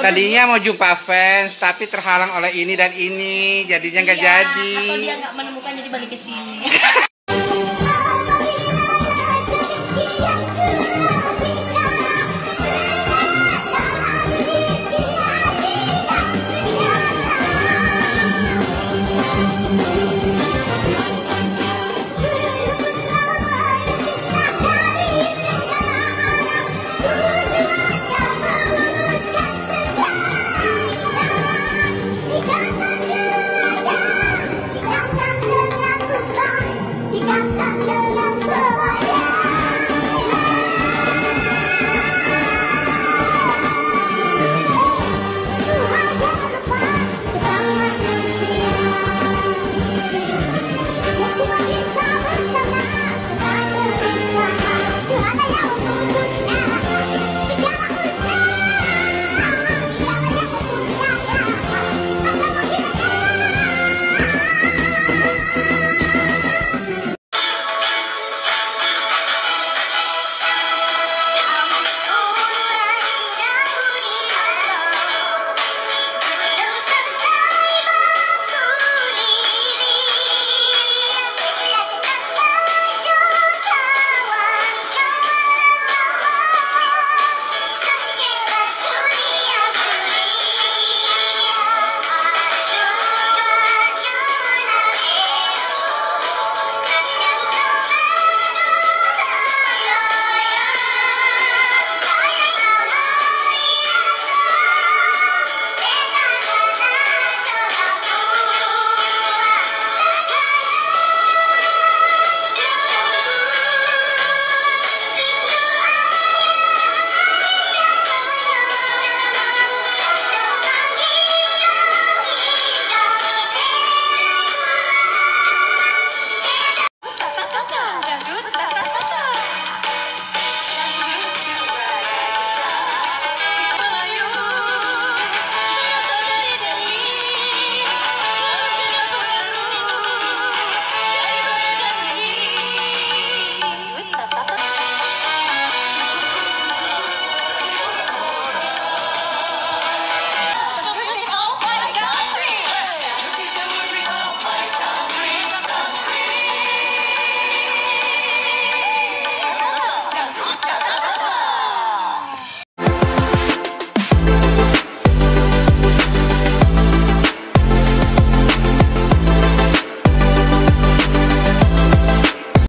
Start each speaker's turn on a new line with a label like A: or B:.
A: Tadinya mau jumpa fans, tapi terhalang oleh ini dan ini, jadinya nggak
B: iya,
A: jadi.
B: Atau dia nggak menemukan jadi balik ke sini.
C: 大家。